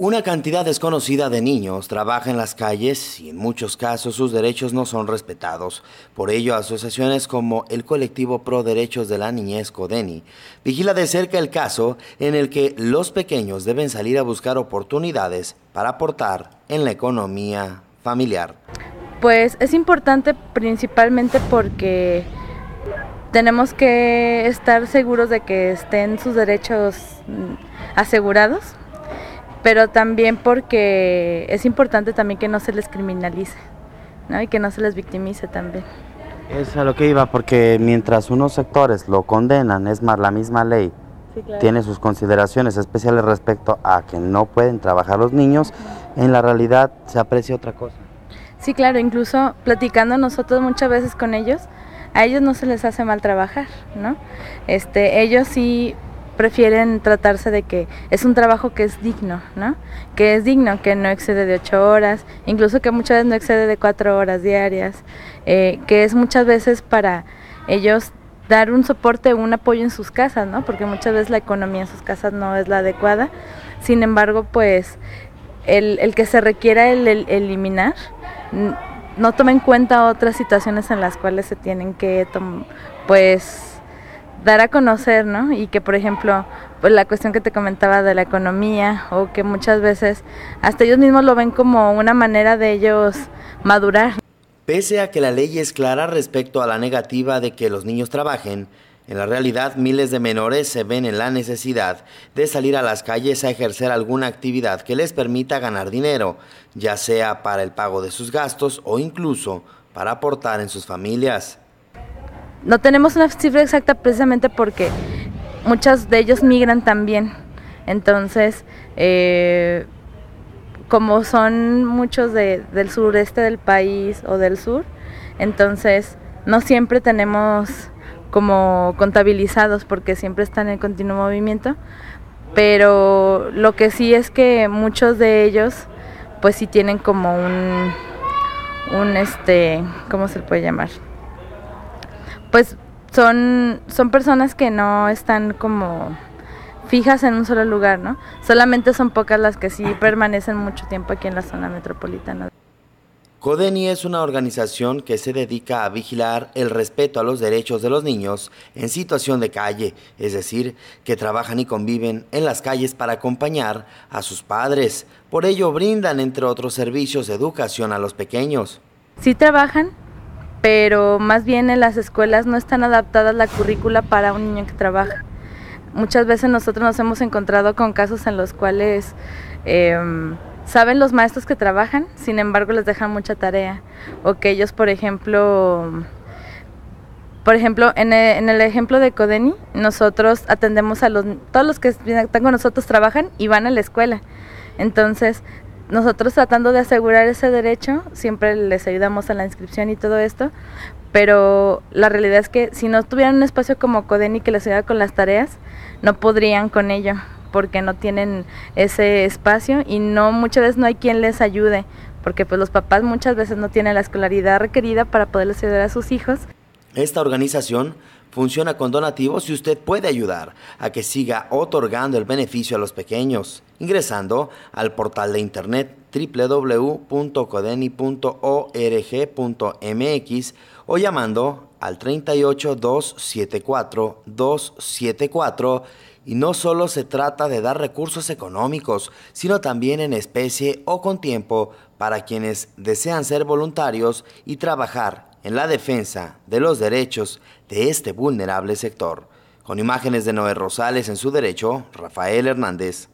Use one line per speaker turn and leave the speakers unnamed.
Una cantidad desconocida de niños trabaja en las calles y en muchos casos sus derechos no son respetados. Por ello, asociaciones como el colectivo Pro Derechos de la Niñez Codeni vigila de cerca el caso en el que los pequeños deben salir a buscar oportunidades para aportar en la economía familiar.
Pues es importante principalmente porque tenemos que estar seguros de que estén sus derechos mm, asegurados pero también porque es importante también que no se les criminalice ¿no? y que no se les victimice también.
Es a lo que iba, porque mientras unos sectores lo condenan, es más, la misma ley tiene sus consideraciones especiales respecto a que no pueden trabajar los niños, en la realidad se aprecia otra cosa.
Sí, claro, incluso platicando nosotros muchas veces con ellos, a ellos no se les hace mal trabajar, ¿no? Este, ellos sí prefieren tratarse de que es un trabajo que es digno, ¿no? Que es digno, que no excede de ocho horas, incluso que muchas veces no excede de cuatro horas diarias, eh, que es muchas veces para ellos dar un soporte, un apoyo en sus casas, ¿no? Porque muchas veces la economía en sus casas no es la adecuada. Sin embargo, pues el, el que se requiera el, eliminar no toma en cuenta otras situaciones en las cuales se tienen que, pues, dar a conocer, ¿no? Y que, por ejemplo, pues la cuestión que te comentaba de la economía o que muchas veces hasta ellos mismos lo ven como una manera de ellos madurar.
Pese a que la ley es clara respecto a la negativa de que los niños trabajen, en la realidad miles de menores se ven en la necesidad de salir a las calles a ejercer alguna actividad que les permita ganar dinero, ya sea para el pago de sus gastos o incluso para aportar en sus familias.
No tenemos una cifra exacta precisamente porque muchos de ellos migran también. Entonces, eh, como son muchos del sureste del país o del sur, entonces no siempre tenemos como contabilizados porque siempre están en continuo movimiento, pero lo que sí es que muchos de ellos pues sí tienen como un, un este, ¿cómo se puede llamar? Pues son, son personas que no están como fijas en un solo lugar, ¿no? Solamente son pocas las que sí permanecen mucho tiempo aquí en la zona metropolitana.
CODENI es una organización que se dedica a vigilar el respeto a los derechos de los niños en situación de calle, es decir, que trabajan y conviven en las calles para acompañar a sus padres. Por ello brindan, entre otros servicios, de educación a los pequeños.
Sí trabajan, pero más bien en las escuelas no están adaptadas la currícula para un niño que trabaja. Muchas veces nosotros nos hemos encontrado con casos en los cuales em, saben los maestros que trabajan, sin embargo les dejan mucha tarea. O que ellos, por ejemplo, por ejemplo, el, en el, ejemplo de Codeni, nosotros atendemos a los, todos los que están con nosotros trabajan y van a la escuela. Entonces, nosotros tratando de asegurar ese derecho, siempre les ayudamos a la inscripción y todo esto, pero la realidad es que si no tuvieran un espacio como Codeni que les ayuda con las tareas, no podrían con ello, porque no tienen ese espacio y no muchas veces no hay quien les ayude, porque pues los papás muchas veces no tienen la escolaridad requerida para poderles ayudar a sus hijos.
Esta organización funciona con donativos y usted puede ayudar a que siga otorgando el beneficio a los pequeños, ingresando al portal de internet www.codeni.org.mx o llamando al 38 274 274 y no solo se trata de dar recursos económicos, sino también en especie o con tiempo para quienes desean ser voluntarios y trabajar en la defensa de los derechos de este vulnerable sector. Con imágenes de Noé Rosales en su derecho, Rafael Hernández.